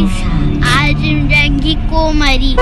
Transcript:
Guys आज हम जाएँगे कोमरी।